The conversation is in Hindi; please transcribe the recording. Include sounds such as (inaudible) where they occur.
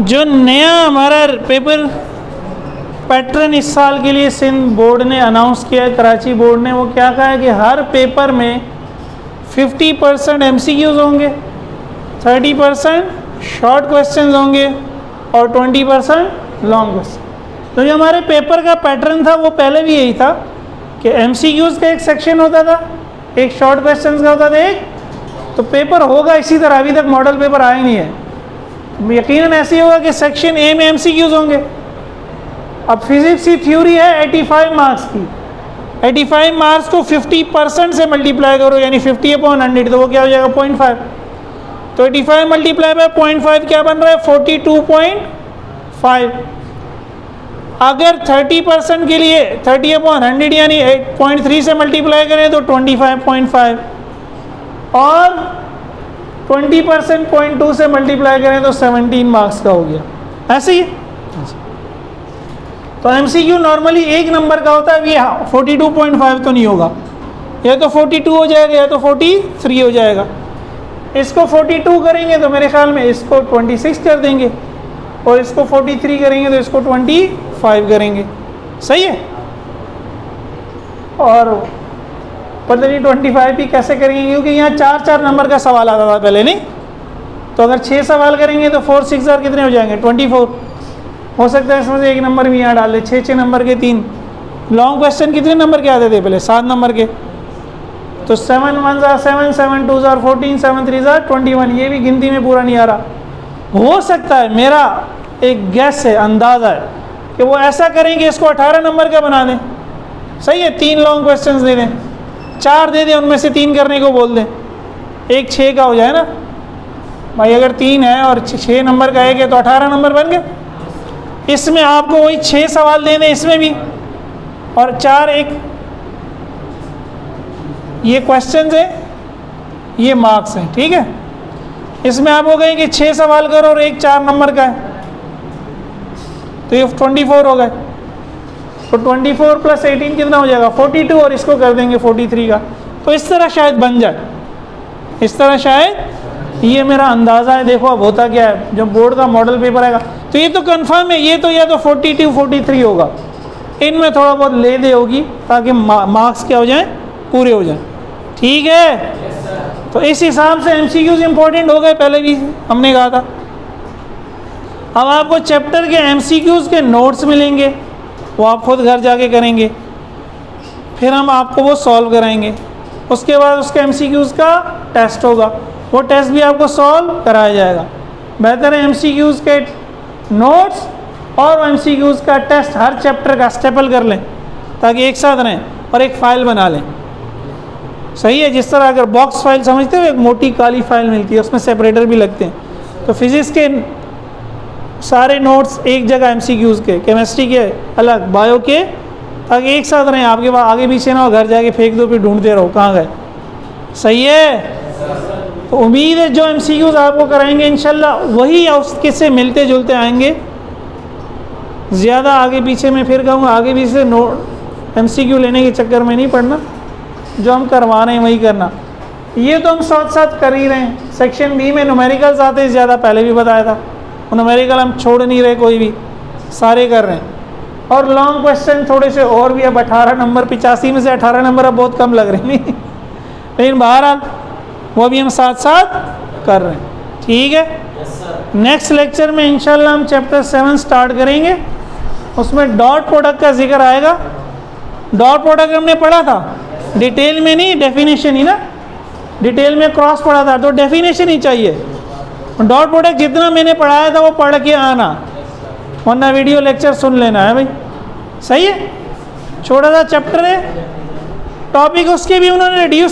जो नया हमारा पेपर पैटर्न इस साल के लिए सिंध बोर्ड ने अनाउंस किया है, कराची बोर्ड ने, वो क्या कहा है कि हर पेपर में 50 परसेंट एम होंगे 30 परसेंट शॉर्ट क्वेश्चन होंगे और 20 परसेंट लॉन्ग क्वेश्चन तो जो हमारे पेपर का पैटर्न था, वो पहले भी यही था कि एम का एक सेक्शन होता था, एक शॉर्ट क्वेश्चन का होता था, एक तो पेपर होगा इसी तरह, अभी तक मॉडल पेपर आया नहीं है। यकीनन ऐसे होगा कि सेक्शन ए में एम होंगे। अब फिजिक्स की थ्योरी है 85 मार्क्स की। 85 मार्क्स को 50 परसेंट से मल्टीप्लाई करो, यानी 50 अपॉन हंड्रेड तो वो क्या हो जाएगा? पॉइंट फाइव तो 85 मल्टीप्लाई बाय पॉइंट फाइव क्या बन रहा है? 42.5 अगर 30 परसेंट के लिए 30 अपॉन हंड्रेड यानी 8.3 से मल्टीप्लाई करें तो 25.5 और 20 परसेंट पॉइंट टू से मल्टीप्लाई करें तो 17 मार्क्स का हो गया। ऐसे ही तो एम सी क्यू नॉर्मली एक नंबर का होता है ये फोर्टी टू पॉइंट फाइव तो नहीं होगा। या तो फोर्टी टू हो जाएगा, या तो फोर्टी थ्री हो जाएगा। इसको फोर्टी टू करेंगे तो मेरे ख्याल में इसको ट्वेंटी सिक्स कर देंगे और इसको फोर्टी थ्री करेंगे तो इसको ट्वेंटी फाइव करेंगे। सही है? और पता नहीं ट्वेंटी फाइव भी कैसे करेंगे? क्योंकि यहाँ चार चार नंबर का सवाल आता था पहले, नहीं? तो अगर छः सवाल करेंगे तो फोर सिक्स हज़ार कितने हो जाएँगे? ट्वेंटी फोर हो सकता है इसमें से एक नंबर भी यहाँ डाल दे। छः छः नंबर के तीन। लॉन्ग क्वेश्चन कितने नंबर के आते थे पहले? सात नंबर के। तो सेवन वन ज़ार सेवन सेवन टू ज़ार फोर्टीन सेवन थ्री ज़ार ट्वेंटी वन ये भी गिनती में पूरा नहीं आ रहा। हो सकता है, मेरा एक गैस है, अंदाज़ा है, कि वो ऐसा करें कि इसको अठारह नंबर का बना दें। सही है, तीन लॉन्ग क्वेश्चन दे दें। चार दे दें, उनमें से तीन करने को बोल दें। एक छः का हो जाए ना? भाई, अगर तीन है और छः नंबर का एक है तो अठारह नंबर बन गए। इसमें आपको वही छः सवाल देने इसमें भी। और चार एक। ये क्वेश्चन है, ये मार्क्स हैं, ठीक है? इसमें आप हो गए कि छः सवाल करो और एक चार नंबर का है। तो ये ट्वेंटी फोर हो गए। तो ट्वेंटी फोर प्लस एटीन कितना हो जाएगा? फोर्टी टू और इसको कर देंगे फोर्टी थ्री का। तो इस तरह शायद बन जाए। इस तरह शायद ये मेरा अंदाज़ा है। देखो, अब होता क्या है? जब बोर्ड का मॉडल पेपर आएगा तो ये तो कन्फर्म है। ये तो या तो 42 43 होगा। इनमें थोड़ा बहुत ले दे होगी, ताकि मार्क्स क्या हो जाए? पूरे हो जाए। ठीक है? तो इस हिसाब से एम सी क्यूज़ इम्पोर्टेंट हो गए। पहले भी हमने कहा था। अब आपको चैप्टर के एम सी क्यूज़ के नोट्स मिलेंगे। वो आप खुद घर जाके करेंगे। फिर हम आपको वो सॉल्व कराएँगे। उसके बाद उसके एम सी क्यूज़ का टेस्ट होगा। वो टेस्ट भी आपको सॉल्व कराया जाएगा। बेहतर है एम सी क्यूज़ के नोट्स और एम का टेस्ट हर चैप्टर का स्टेपल कर लें, ताकि एक साथ रहें और एक फ़ाइल बना लें। सही है, जिस तरह अगर बॉक्स फ़ाइल समझते हो, एक मोटी काली फ़ाइल मिलती है, उसमें सेपरेटर भी लगते हैं। तो फिज़िक्स के सारे नोट्स एक जगह एम के केमिस्ट्री के, अलग बायो के, ताकि एक साथ रहें, आपके पास आगे पीछे ना हो, घर जाके फेंक दो, फिर ढूंढते रहो, कहाँ गए? सही है? तो उम्मीद है जो एम आपको कराएँगे इन वही उसके से मिलते जुलते आएँगे। ज़्यादा आगे पीछे मैं फिर कहूँगा, आगे पीछे नोट एमसीक्यू लेने के चक्कर में नहीं पड़ना। जो हम करवा रहे हैं, वही करना। ये तो हम साथ साथ कर ही रहे हैं। सेक्शन बी में नोमेरिकल्स आते हैं, ज़्यादा पहले भी बताया था। नोमेरिकल हम छोड़ नहीं रहे कोई भी। सारे कर रहे हैं। और लॉन्ग क्वेश्चन थोड़े से और भी अब अठारह नंबर पिचासी में से अठारह नंबर अब बहुत कम लग रहे हैं। (laughs) लेकिन बहरहाल वो भी हम साथ साथ कर रहे हैं। ठीक है? नेक्स्ट लेक्चर में इंशाल्लाह हम चैप्टर सेवन स्टार्ट करेंगे। उसमें डॉट प्रोडक्ट का ज़िक्र आएगा। डॉट प्रोडक्ट हमने पढ़ा था। डिटेल में नहीं डेफिनेशन ही ना। डिटेल में क्रॉस पढ़ा था तो डेफिनेशन ही चाहिए। डॉट प्रोडक्ट जितना मैंने पढ़ाया था वो पढ़ के आना। वरना वीडियो लेक्चर सुन लेना, है भाई? सही है? छोटा सा चैप्टर है। टॉपिक उसके भी उन्होंने रिड्यूस